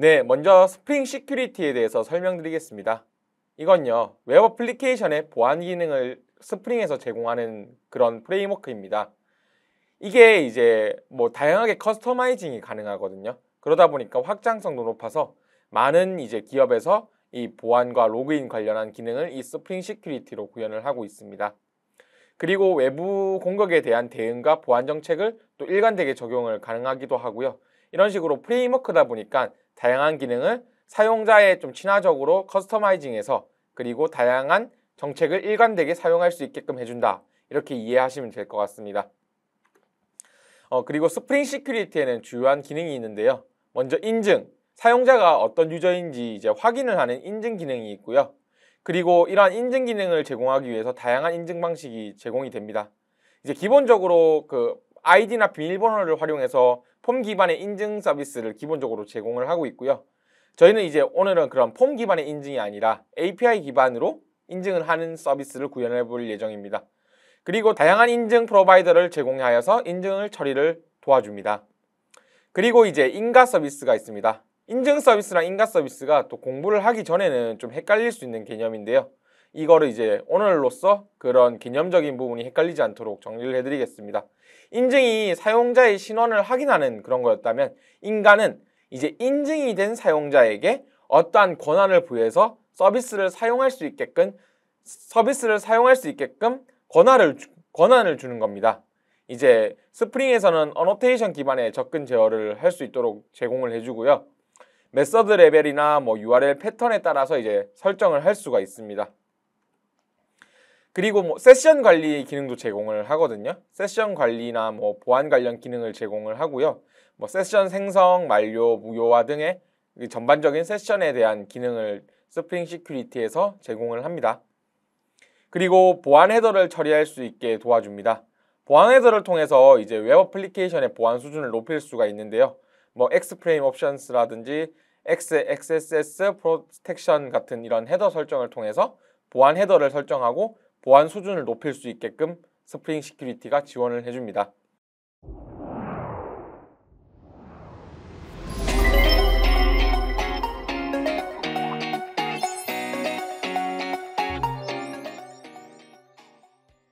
네, 먼저 Spring Security에 대해서 설명드리겠습니다. 이건요, 웹 어플리케이션의 보안 기능을 Spring에서 제공하는 그런 framework입니다. 이게 이제 뭐 다양하게 customizing이 가능하거든요. 그러다 보니까 확장성도 높아서 많은 이제 기업에서 이 보안과 로그인 관련한 기능을 이 Spring Security로 구현을 하고 있습니다. 그리고 외부 공격에 대한 대응과 보안 정책을 또 일관되게 적용을 가능하기도 하고요. 이런 식으로 framework다 보니까 다양한 기능을 사용자에 좀 친화적으로 customizing해서 그리고 다양한 정책을 일관되게 사용할 수 있게끔 해준다. 이렇게 이해하시면 될 것 같습니다. 어, 그리고 Spring Security에는 주요한 기능이 있는데요. 먼저 인증, 사용자가 어떤 유저인지 이제 확인을 하는 인증 기능이 있고요. 그리고 이러한 인증 기능을 제공하기 위해서 다양한 인증 방식이 제공이 됩니다. 이제 기본적으로 그 아이디나 비밀번호를 활용해서 폼 기반의 인증 서비스를 기본적으로 제공을 하고 있고요. 저희는 이제 오늘은 그런 폼 기반의 인증이 아니라 API 기반으로 인증을 하는 서비스를 구현해 볼 예정입니다. 그리고 다양한 인증 프로바이더를 제공하여서 인증을 처리를 도와줍니다. 그리고 이제 인가 서비스가 있습니다. 인증 서비스랑 인가 서비스가 또 공부를 하기 전에는 좀 헷갈릴 수 있는 개념인데요. 이거를 이제 오늘로써 그런 개념적인 부분이 헷갈리지 않도록 정리를 해드리겠습니다. 인증이 사용자의 신원을 확인하는 그런 거였다면 인가는 이제 인증이 된 사용자에게 어떠한 권한을 부여해서 서비스를 사용할 수 있게끔 서비스를 사용할 수 있게끔 권한을 권한을 주는 겁니다. 이제 스프링에서는 어노테이션 기반의 접근 제어를 할 수 있도록 제공을 해주고요. method 레벨이나 뭐 URL 패턴에 따라서 이제 설정을 할 수가 있습니다. 그리고 뭐 세션 관리 기능도 제공을 하거든요. 세션 관리나 뭐 보안 관련 기능을 제공을 하고요. 뭐 세션 생성, 만료, 무효화 등의 전반적인 세션에 대한 기능을 Spring Security에서 제공을 합니다. 그리고 보안 header를 처리할 수 있게 도와줍니다. 보안 header를 통해서 이제 웹 어플리케이션의 보안 수준을 높일 수가 있는데요. 뭐 X-Frame-Options라든지 XSS Protection 같은 이런 header 설정을 통해서 보안 header를 설정하고 보안 수준을 높일 수 있게끔 Spring Security가 지원을 해줍니다.